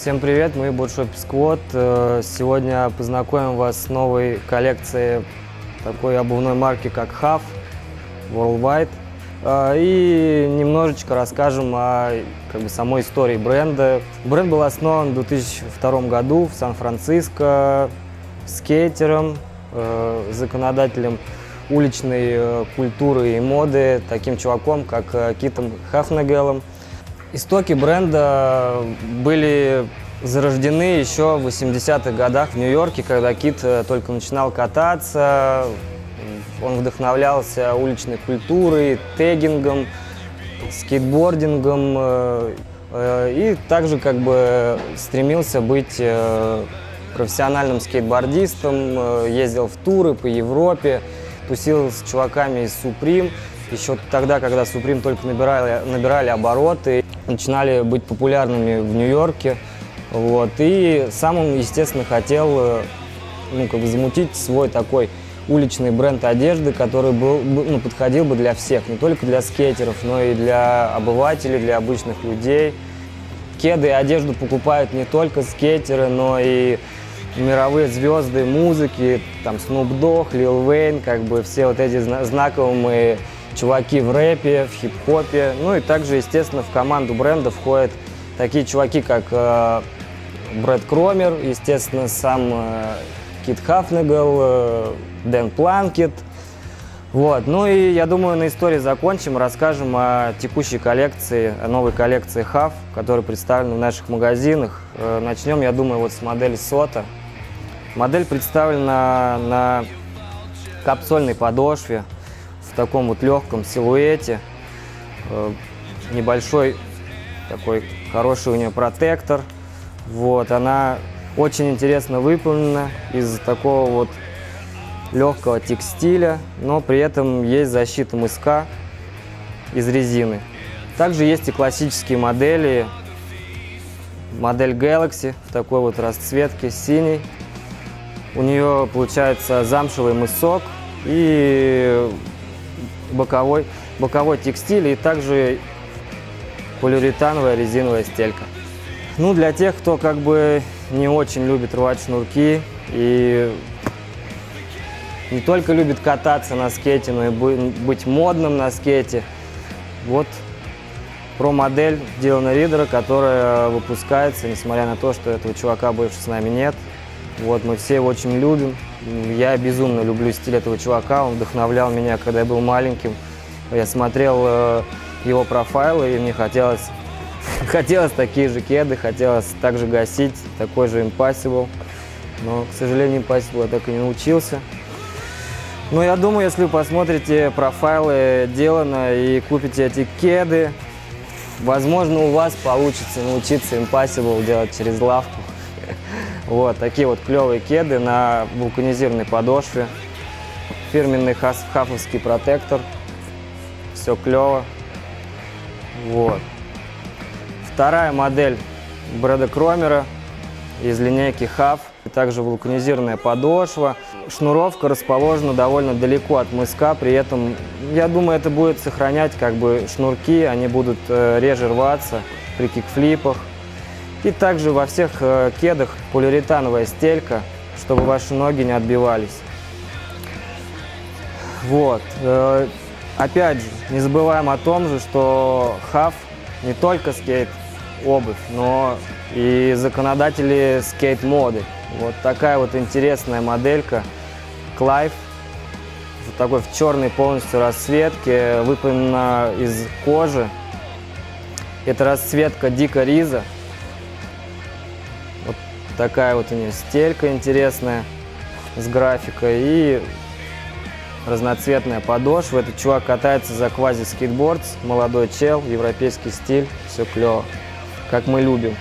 Всем привет, мы Boardshop Squad. Э, Сегодня познакомим вас с новой коллекцией такой обувной марки, как Huff Worldwide. Э, И немножечко расскажем о как бы, самой истории бренда. Бренд был основан в 2002 году в Сан-Франциско скейтером, э, законодателем уличной культуры и моды, таким чуваком, как Китом Хафнагелом. Истоки бренда были зарождены еще в 80-х годах в Нью-Йорке, когда Кит э, только начинал кататься. Он вдохновлялся уличной культурой, тегингом, скейтбордингом э, э, и также как бы стремился быть профессиональным скейтбордистом, ездил в туры по Европе, тусил с чуваками из Supreme. Еще тогда, когда Supreme только набирали, набирали обороты, начинали быть популярными в Нью-Йорке. Вот. И сам он, естественно, хотел э, ну, как бы замутить свой такой уличный бренд одежды, который был, ну, подходил бы для всех, не только для скейтеров, но и для обывателей, для обычных людей. Кеды и одежду покупают не только скейтеры, но и мировые звезды музыки, там Snoop Dogg, Lil Wayne, как бы все вот эти зна- знаковые чуваки в рэпе, в хип-хопе. Ну и также, естественно, в команду бренда входят такие чуваки, как э, Брэд Кромер, естественно, сам э, Кит Хафнегал, э, Дэн Планкет. Вот, ну и я думаю, на истории закончим, расскажем о текущей коллекции, о новой коллекции Хав, которая представлена в наших магазинах. Э, Начнем, я думаю, вот с модели Сота. Модель представлена на капсольной подошве, таком вот легком силуэте. Э, Небольшой такой хороший у нее протектор. Вот, она очень интересно выполнена из такого вот легкого текстиля, но при этом есть защита мыска из резины. Также есть и классические модели. Модель Galaxy в такой вот расцветке синий. У нее получается замшевый мысок и боковой, боковой текстиль и также полиуретановая резиновая стелька. Ну, для тех, кто как бы не очень любит рвать шнурки и не только любит кататься на скейте, но и бы- быть модным на скейте. Вот про модель Дилана Ридера, которая выпускается, несмотря на то, что этого чувака больше с нами нет. Вот, мы все его очень любим. Я безумно люблю стиль этого чувака, он вдохновлял меня, когда я был маленьким. Я смотрел э, его профайлы, и мне хотелось, хотелось такие же кеды, хотелось также гасить, такой же Impossible. Но, к сожалению, Impossible я так и не научился. Ну, я думаю, если вы посмотрите профайлы Делана и купите эти кеды, возможно, у вас получится научиться Impossible делать через лавку. Вот, такие вот клевые кеды на вулканизированной подошве. Фирменный хас- хафовский протектор. Все клево. Вот. Вторая модель Брэда Кромера из линейки Хаф. Также вулканизированная подошва. Шнуровка расположена довольно далеко от мыска, при этом, я думаю, это будет сохранять как бы шнурки, они будут э, реже рваться при кикфлипах. И также во всех э, кедах полиуретановая стелька, чтобы ваши ноги не отбивались. Вот. э, Опять же, не забываем о том же, что Huf не только скейт обувь, но и законодатели скейт-моды. Вот такая вот интересная моделька Clive. Вот такой в черной полностью расцветке, выполнена из кожи. Это расцветка Дика Риза. Такая вот у нее стелька интересная с графикой и разноцветная подошва. Этот чувак катается за квази скейтборд, молодой чел, европейский стиль, все клево, как мы любим.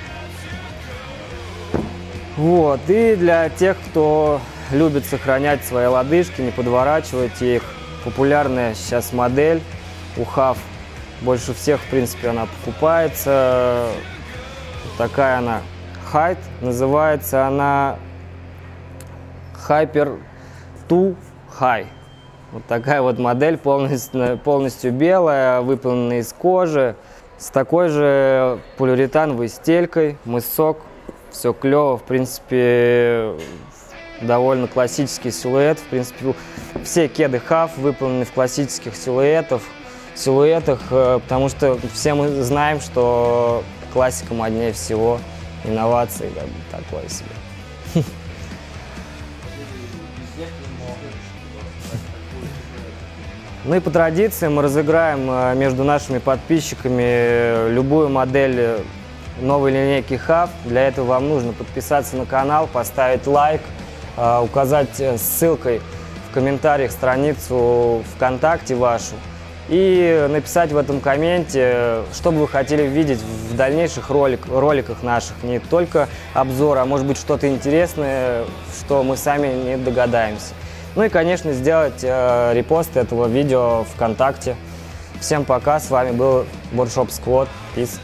Вот, и для тех, кто любит сохранять свои лодыжки, не подворачивать их, популярная сейчас модель УХАВ. Больше всех, в принципе, она покупается. Такая она Height. Называется она Hyper 2 High. Вот такая вот модель, полностью, полностью белая, выполнена из кожи, с такой же полиуретановой стелькой, мысок все клево. В принципе, довольно классический силуэт. В принципе, все кеды Хав выполнены в классических силуэтах, силуэтах, потому что все мы знаем, что классика моднее всего, инновации как бы такое себе. Ну и по традиции мы разыграем э, между нашими подписчиками любую модель новой линейки HAV. Для этого вам нужно подписаться на канал, поставить лайк, э, указать э, ссылкой в комментариях страницу ВКонтакте вашу и написать в этом комменте, что бы вы хотели видеть в дальнейших ролик, роликах наших. Не только обзор, а может быть что-то интересное, что мы сами не догадаемся. Ну и, конечно, сделать э, репост этого видео ВКонтакте. Всем пока, с вами был Боршоп Сквот. Peace.